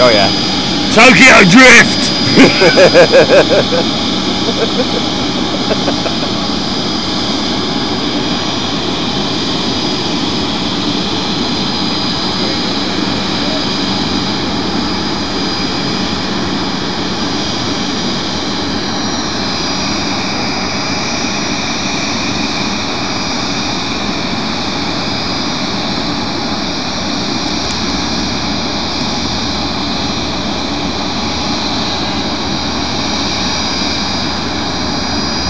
Oh yeah. Tokyo Drift!